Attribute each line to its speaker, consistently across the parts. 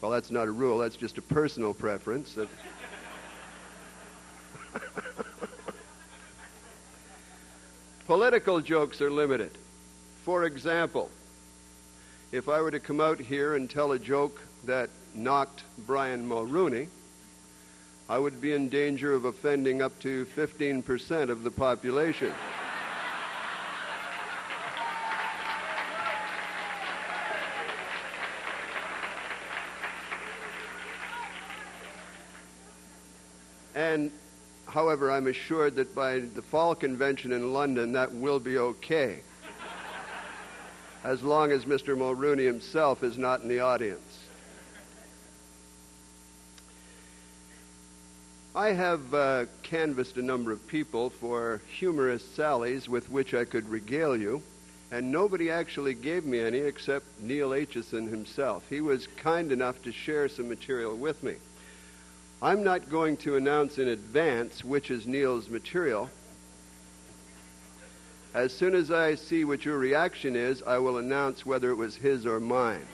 Speaker 1: Well, that's not a rule, that's just a personal preference. That Political jokes are limited. For example, if I were to come out here and tell a joke that knocked Brian Mulroney, I would be in danger of offending up to 15% of the population. and however, I'm assured that by the fall convention in London, that will be okay. as long as Mr. Mulroney himself is not in the audience. I have uh, canvassed a number of people for humorous sallies with which I could regale you, and nobody actually gave me any except Neil Aitchison himself. He was kind enough to share some material with me. I'm not going to announce in advance which is Neil's material. As soon as I see what your reaction is, I will announce whether it was his or mine.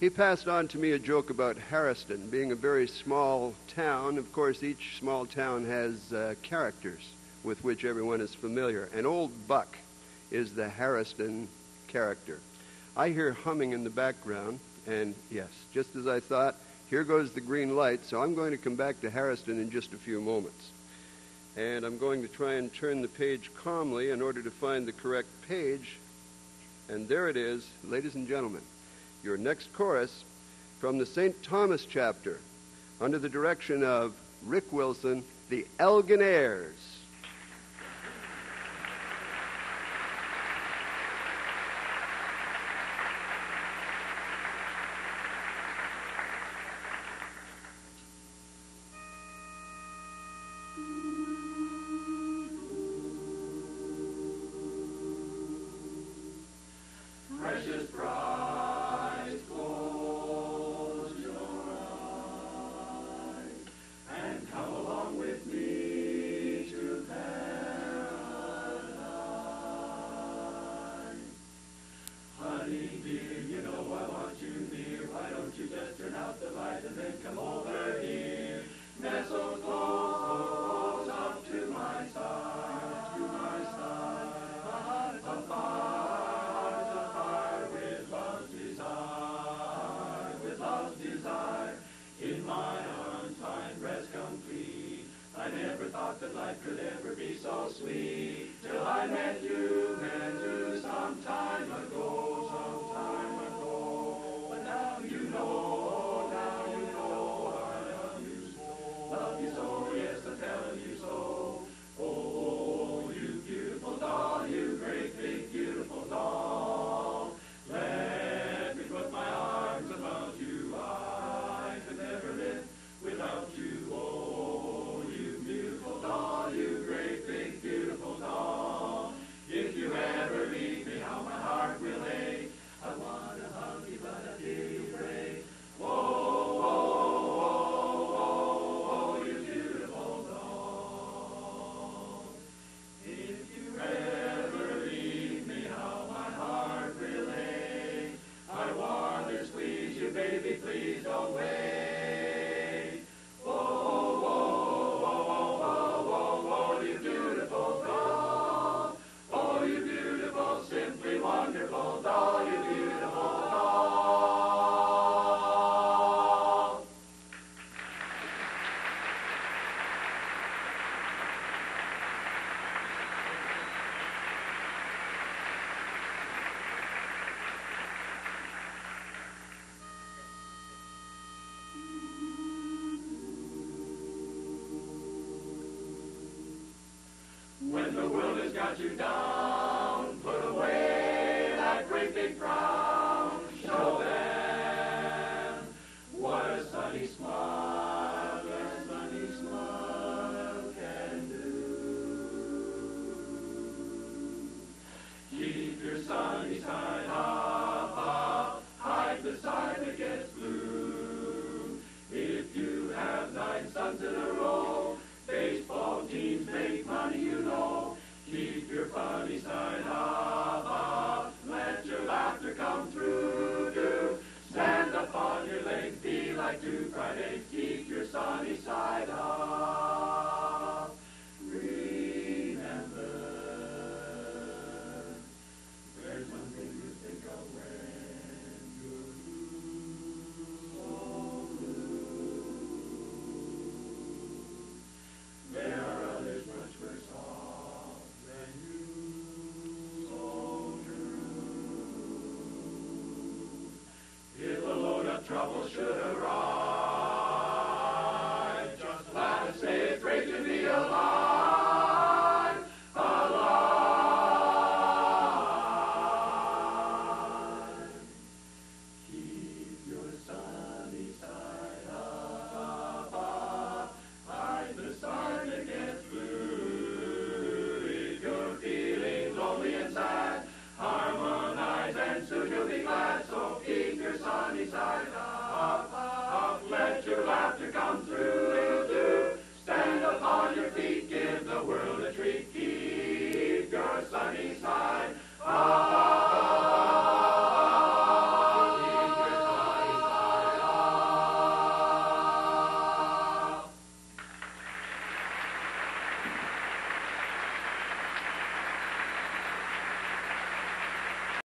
Speaker 1: he passed on to me a joke about Harriston being a very small town. Of course, each small town has uh, characters with which everyone is familiar. And Old Buck is the Harriston character. I hear humming in the background, and yes, just as I thought, here goes the green light, so I'm going to come back to Harriston in just a few moments. And I'm going to try and turn the page calmly in order to find the correct page. And there it is, ladies and gentlemen, your next chorus from the St. Thomas chapter under the direction of Rick Wilson, the Elgin
Speaker 2: money, you know. you some time side up, up, To Friday, keep your sunny side up. should arise.